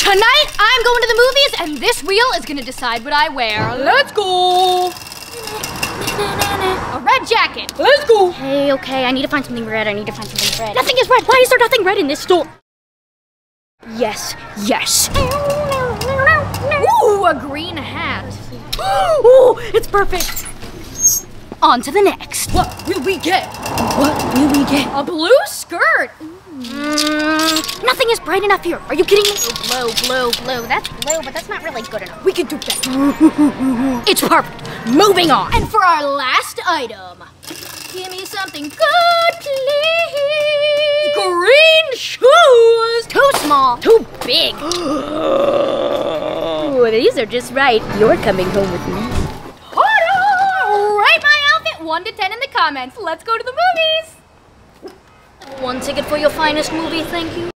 Tonight, I'm going to the movies, and this wheel is gonna decide what I wear. Let's go! A red jacket. Let's go! Hey, okay, I need to find something red. I need to find something red. Nothing is red. Why is there nothing red in this store? Yes, yes. Ooh, a green hat. Ooh, it's perfect. On to the next. What will we get? What will we get? A blue skirt. Mm, nothing is bright enough here. Are you kidding me? Blue, blue, blue. That's blue, but that's not really good enough. We can do better. it's perfect. Moving on. And for our last item, give me something good, please. Green shoes. Too small. Too big. Ooh, these are just right. You're coming home with me. Rate my outfit 1 to 10 in the comments. Let's go to the movies. One ticket for your finest movie, thank you.